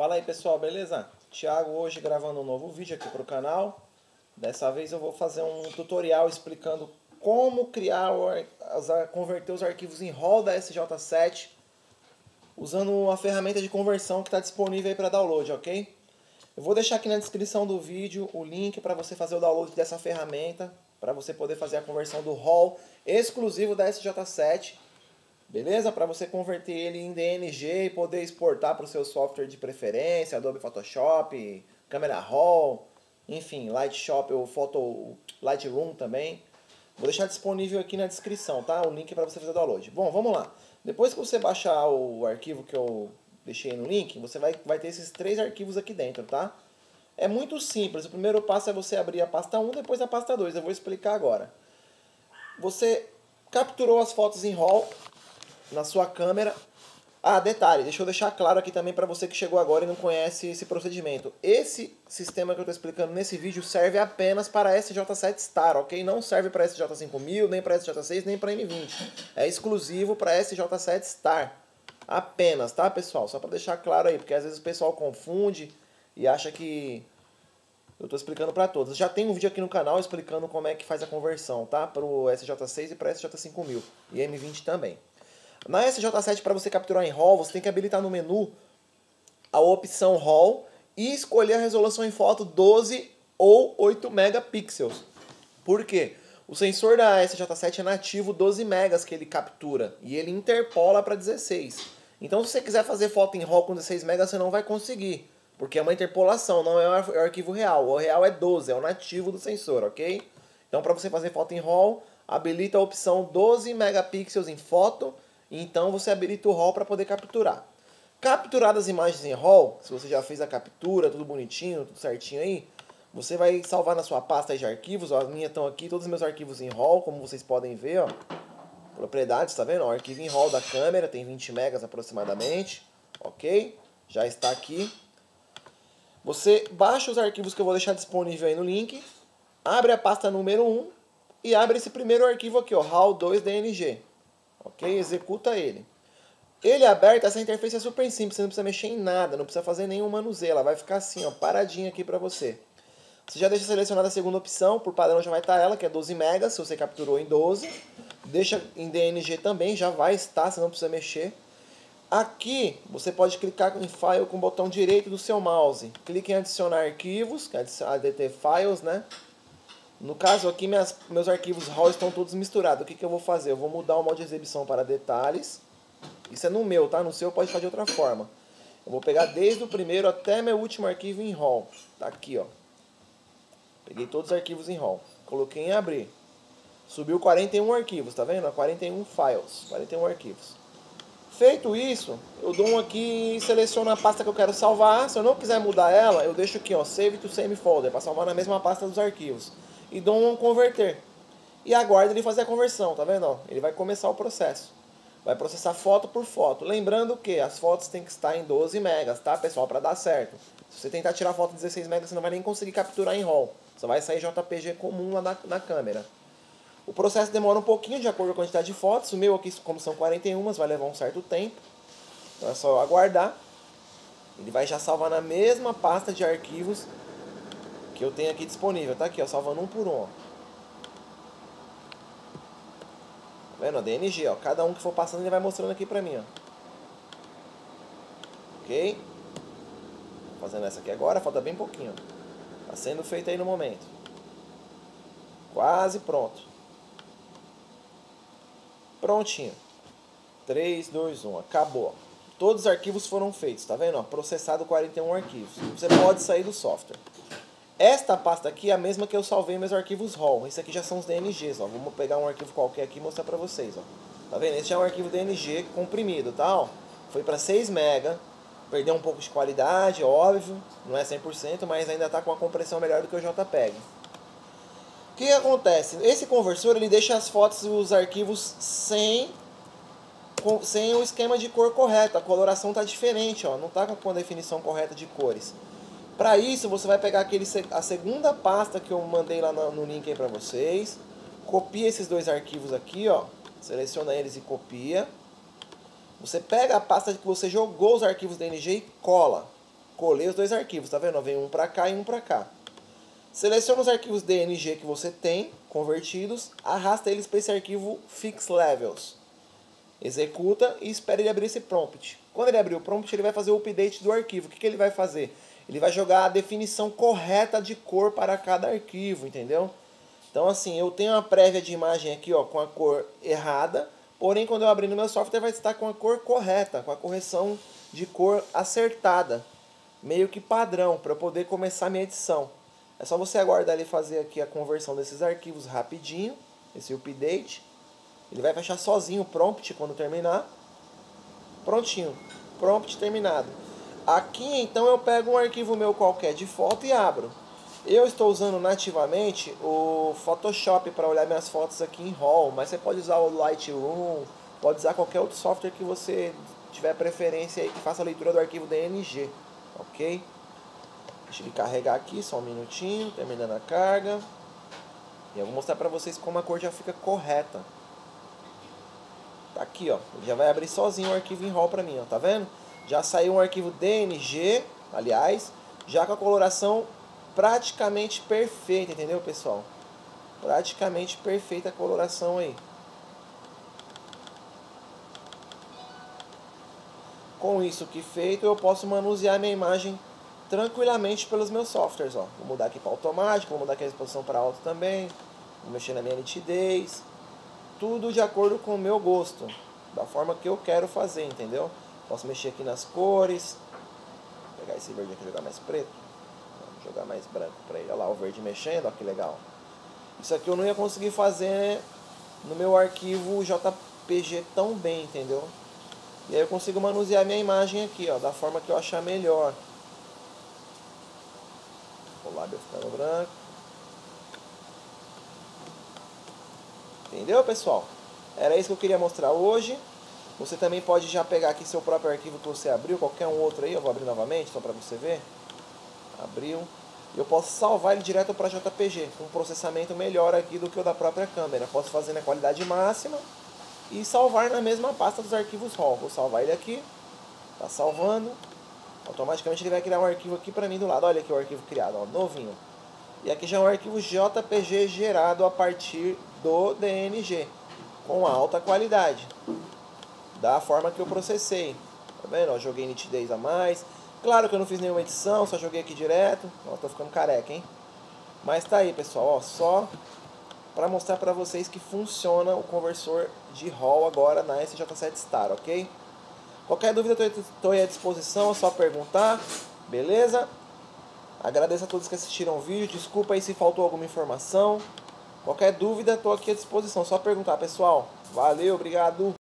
Fala aí pessoal, beleza? Thiago hoje gravando um novo vídeo aqui para o canal. Dessa vez eu vou fazer um tutorial explicando como criar, converter os arquivos em RAW da SJ7 usando a ferramenta de conversão que está disponível aí para download, ok? Eu vou deixar aqui na descrição do vídeo o link para você fazer o download dessa ferramenta, para você poder fazer a conversão do RAW exclusivo da SJ7 Beleza? Para você converter ele em DNG e poder exportar para o seu software de preferência, Adobe Photoshop, Camera Raw, enfim, Lightshop ou Photo Lightroom também. Vou deixar disponível aqui na descrição, tá? O link para você fazer download. Bom, vamos lá. Depois que você baixar o arquivo que eu deixei no link, você vai, vai ter esses três arquivos aqui dentro, tá? É muito simples. O primeiro passo é você abrir a pasta 1, depois a pasta 2. Eu vou explicar agora. Você capturou as fotos em RAW, na sua câmera. Ah, detalhe, deixa eu deixar claro aqui também para você que chegou agora e não conhece esse procedimento. Esse sistema que eu estou explicando nesse vídeo serve apenas para SJ7 Star, ok? Não serve para SJ5000, nem para SJ6, nem para M20. É exclusivo para SJ7 Star. Apenas, tá, pessoal? Só para deixar claro aí, porque às vezes o pessoal confunde e acha que eu estou explicando para todos. Já tem um vídeo aqui no canal explicando como é que faz a conversão, tá? Para o SJ6 e para SJ5000 e M20 também. Na SJ7, para você capturar em RAW, você tem que habilitar no menu a opção RAW e escolher a resolução em foto 12 ou 8 megapixels. Por quê? O sensor da SJ7 é nativo 12 megas que ele captura e ele interpola para 16. Então, se você quiser fazer foto em RAW com 16 megas, você não vai conseguir, porque é uma interpolação, não é o arquivo real. O real é 12, é o nativo do sensor, ok? Então, para você fazer foto em RAW, habilita a opção 12 megapixels em foto então você habilita o RAW para poder capturar. Capturadas as imagens em RAW, se você já fez a captura, tudo bonitinho, tudo certinho aí, você vai salvar na sua pasta de arquivos, ó, as minhas estão aqui, todos os meus arquivos em RAW, como vocês podem ver, ó. Propriedades, tá vendo? O arquivo em RAW da câmera tem 20 megas aproximadamente, ok? Já está aqui. Você baixa os arquivos que eu vou deixar disponível aí no link, abre a pasta número 1 e abre esse primeiro arquivo aqui, ó, RAW2DNG ok? Executa ele. Ele aberto, essa interface é super simples, você não precisa mexer em nada, não precisa fazer nenhum manuseio, ela vai ficar assim, ó, paradinha aqui para você. Você já deixa selecionada a segunda opção, por padrão já vai estar ela, que é 12 megas, se você capturou em 12. Deixa em DNG também, já vai estar, você não precisa mexer. Aqui, você pode clicar em File com o botão direito do seu mouse. Clique em adicionar arquivos, que é ADT Files, né? No caso aqui, minhas, meus arquivos RAW estão todos misturados. O que, que eu vou fazer? Eu vou mudar o modo de exibição para detalhes. Isso é no meu, tá? No seu pode fazer de outra forma. Eu vou pegar desde o primeiro até meu último arquivo em RAW. Tá aqui, ó. Peguei todos os arquivos em RAW. Coloquei em abrir. Subiu 41 arquivos, tá vendo? 41 files, 41 arquivos. Feito isso, eu dou um aqui e seleciono a pasta que eu quero salvar. Se eu não quiser mudar ela, eu deixo aqui, ó, Save to Same Folder, para salvar na mesma pasta dos arquivos e dou um converter. E aguardo ele fazer a conversão, tá vendo? Ele vai começar o processo. Vai processar foto por foto. Lembrando que as fotos têm que estar em 12 megas, tá, pessoal? Para dar certo. Se você tentar tirar foto de 16 megas, você não vai nem conseguir capturar em RAW. Só vai sair JPG comum lá na, na câmera. O processo demora um pouquinho, de acordo com a quantidade de fotos. O meu aqui, como são 41, vai levar um certo tempo. Então é só aguardar. Ele vai já salvar na mesma pasta de arquivos que eu tenho aqui disponível. Tá aqui, ó, salvando um por um, ó. Tá vendo? A DNG, ó. Cada um que for passando, ele vai mostrando aqui pra mim, ó. Ok? Fazendo essa aqui agora, falta bem pouquinho. Tá sendo feito aí no momento. Quase pronto. Prontinho. 3, 2, 1. Acabou. Todos os arquivos foram feitos, tá vendo? processado 41 arquivos. Você pode sair do software. Esta pasta aqui é a mesma que eu salvei meus arquivos RAW. Isso aqui já são os DNGs, ó. Vamos pegar um arquivo qualquer aqui e mostrar pra vocês, ó. Tá vendo? Esse é um arquivo DNG comprimido, tá? Ó, foi para 6 MB. Perdeu um pouco de qualidade, óbvio. Não é 100%, mas ainda tá com uma compressão melhor do que o JPEG. O que acontece? Esse conversor, ele deixa as fotos e os arquivos sem sem o esquema de cor correto. A coloração tá diferente, ó. Não tá com a definição correta de cores. Para isso, você vai pegar aquele, a segunda pasta que eu mandei lá no, no link aí para vocês. Copia esses dois arquivos aqui, ó. Seleciona eles e copia. Você pega a pasta que você jogou os arquivos DNG e cola. colei os dois arquivos, tá vendo? Vem um para cá e um para cá. Seleciona os arquivos DNG que você tem, convertidos, arrasta eles para esse arquivo Fix Levels. Executa e espera ele abrir esse prompt. Quando ele abrir o prompt, ele vai fazer o update do arquivo. O que, que ele vai fazer? Ele vai jogar a definição correta de cor para cada arquivo, entendeu? Então assim, eu tenho uma prévia de imagem aqui ó, com a cor errada, porém quando eu abrir no meu software vai estar com a cor correta, com a correção de cor acertada, meio que padrão, para eu poder começar minha edição. É só você aguardar ele fazer aqui a conversão desses arquivos rapidinho, esse update. Ele vai fechar sozinho o prompt quando terminar. Prontinho, prompt terminado. Aqui então eu pego um arquivo meu qualquer de foto e abro. Eu estou usando nativamente o Photoshop para olhar minhas fotos aqui em RAW, mas você pode usar o Lightroom, pode usar qualquer outro software que você tiver preferência aí que faça a leitura do arquivo DNG, ok? Deixa ele carregar aqui, só um minutinho, terminando a carga. E eu vou mostrar para vocês como a cor já fica correta. Tá aqui, ó. Ele já vai abrir sozinho o arquivo em RAW para mim, ó. Tá vendo? Já saiu um arquivo DNG, aliás, já com a coloração praticamente perfeita, entendeu, pessoal? Praticamente perfeita a coloração aí. Com isso que feito, eu posso manusear minha imagem tranquilamente pelos meus softwares. Ó. Vou mudar aqui para automático, vou mudar aqui a exposição para alto também, vou mexer na minha nitidez, tudo de acordo com o meu gosto, da forma que eu quero fazer, entendeu? Posso mexer aqui nas cores, vou pegar esse verde aqui e jogar mais preto, vou jogar mais branco para ele, olha lá o verde mexendo, olha que legal. Isso aqui eu não ia conseguir fazer no meu arquivo JPG tão bem, entendeu? E aí eu consigo manusear minha imagem aqui, ó, da forma que eu achar melhor. O lábio ficando branco. Entendeu, pessoal? Era isso que eu queria mostrar hoje. Você também pode já pegar aqui seu próprio arquivo que você abriu, qualquer um outro aí, eu vou abrir novamente, só para você ver. Abriu. Eu posso salvar ele direto para JPG, com um processamento melhor aqui do que o da própria câmera. Posso fazer na qualidade máxima e salvar na mesma pasta dos arquivos RAW. Vou salvar ele aqui, tá salvando automaticamente ele vai criar um arquivo aqui para mim do lado. Olha aqui o arquivo criado, ó, novinho. E aqui já é um arquivo JPG gerado a partir do DNG, com alta qualidade, da forma que eu processei. Tá vendo? Joguei nitidez a mais. Claro que eu não fiz nenhuma edição, só joguei aqui direto. Ó, tô ficando careca, hein? Mas tá aí, pessoal, ó, só para mostrar para vocês que funciona o conversor de RAW agora na SJ7 Star, ok? Qualquer dúvida estou à disposição, é só perguntar, beleza? Agradeço a todos que assistiram o vídeo, desculpa aí se faltou alguma informação. Qualquer dúvida, estou aqui à disposição, só perguntar, pessoal. Valeu, obrigado!